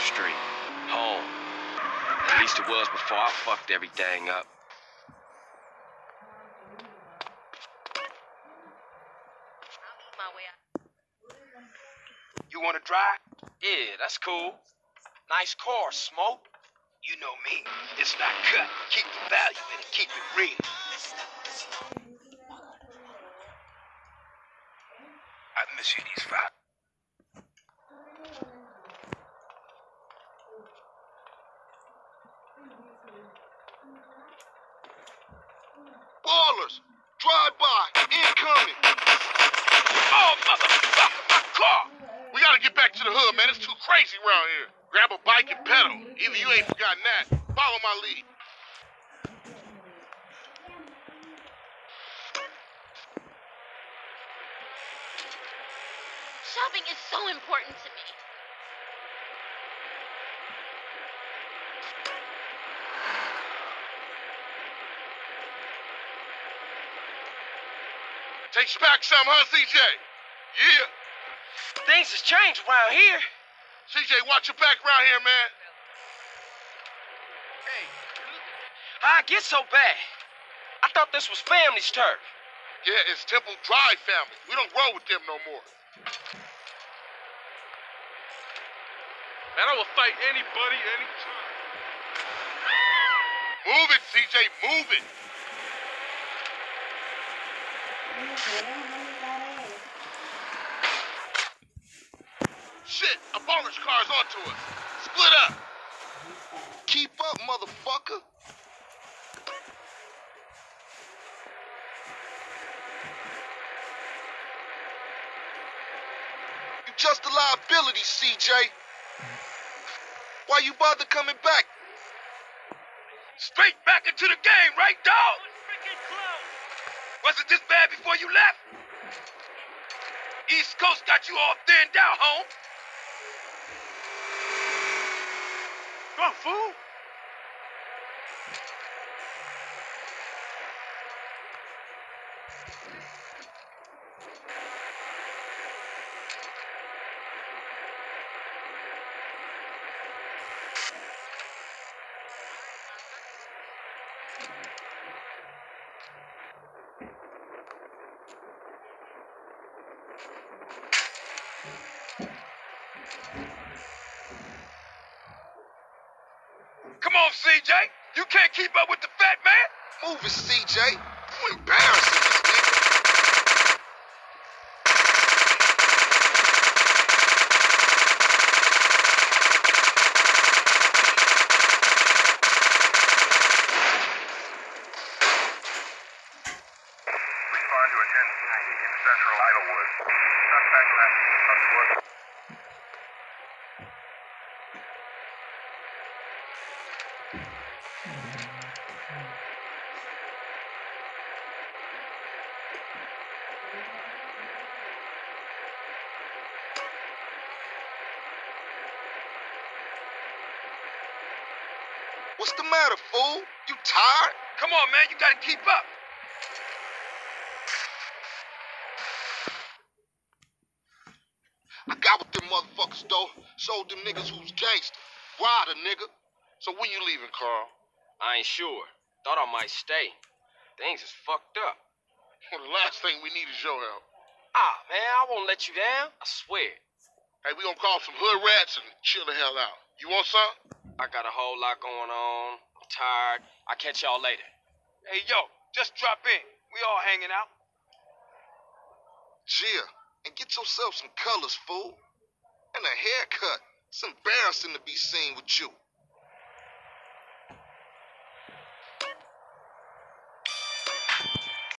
street. Home. At least it was before I fucked everything up. You wanna drive? Yeah, that's cool. Nice car, Smoke. You know me. It's not cut. Keep the value in it. Keep it real. I miss you these five. Ballas! Drive by! Incoming! Oh, motherfucker, my car! We gotta get back to the hood, man. It's too crazy around here. Grab a bike and pedal. Either you ain't forgotten that. Follow my lead. Shopping is so important to me. Takes you back some, huh, CJ? Yeah. Things has changed around here. CJ, watch your back around here, man. How'd get so bad? I thought this was family's turf. Yeah, it's Temple Drive family. We don't grow with them no more. Man, I will fight anybody, anytime. Move it, CJ, move it. Shit, Ballas car's onto us. Split up. Keep up, motherfucker. You just a liability, CJ. Why you bother coming back? Straight back into the game, right, dog? Was it this bad before you left? East Coast got you all thinned out, home. Come on, fool. Come on, CJ. You can't keep up with the fat man. Move it, CJ. You embarrassing this nigga. Respond to a 10 in Central Idlewood. Suspect left. What's the matter, fool? You tired? Come on, man. You gotta keep up. I got with them motherfuckers, though. Sold them niggas who's gangster. Rider, nigga. So when you leaving, Carl? I ain't sure. Thought I might stay. Things is fucked up. Well, the last thing we need is your help. Ah, man, I won't let you down. I swear. Hey, we gonna call some hood rats and chill the hell out. You want some? I got a whole lot going on. I'm tired. I'll catch y'all later. Hey, yo, just drop in. We all hanging out. Chill. And get yourself some colors, fool. And a haircut. It's embarrassing to be seen with you.